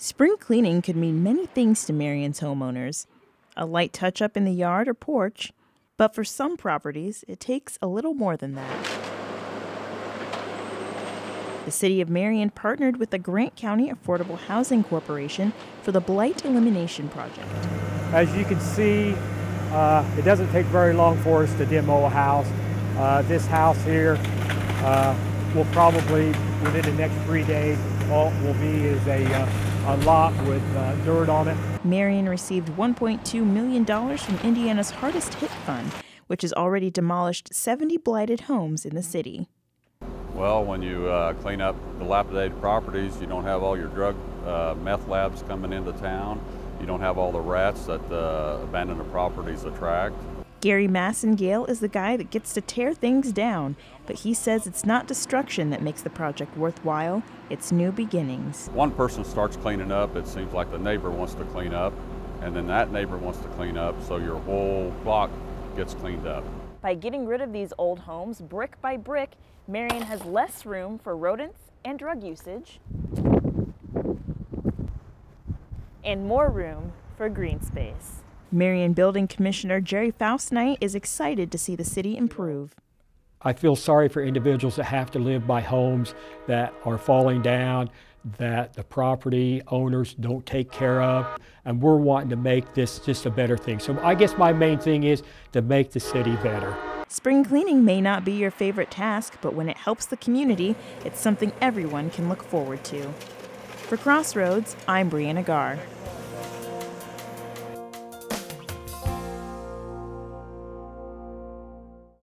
Spring cleaning could mean many things to Marion's homeowners a light touch up in the yard or porch, but for some properties, it takes a little more than that. The City of Marion partnered with the Grant County Affordable Housing Corporation for the Blight Elimination Project. As you can see, uh, it doesn't take very long for us to demo a house. Uh, this house here uh, will probably, within the next three days, all will be is a uh, a lot with uh, dirt on it. Marion received $1.2 million from Indiana's Hardest Hit Fund, which has already demolished 70 blighted homes in the city. Well, when you uh, clean up dilapidated properties, you don't have all your drug uh, meth labs coming into town. You don't have all the rats that uh, abandoned properties attract. Gary Massengale is the guy that gets to tear things down, but he says it's not destruction that makes the project worthwhile, it's new beginnings. One person starts cleaning up, it seems like the neighbor wants to clean up, and then that neighbor wants to clean up, so your whole block gets cleaned up. By getting rid of these old homes brick by brick, Marion has less room for rodents and drug usage, and more room for green space. Marion Building Commissioner Jerry Faustnight is excited to see the city improve. I feel sorry for individuals that have to live by homes that are falling down, that the property owners don't take care of, and we're wanting to make this just a better thing. So I guess my main thing is to make the city better. Spring cleaning may not be your favorite task, but when it helps the community, it's something everyone can look forward to. For Crossroads, I'm Brianna Garr.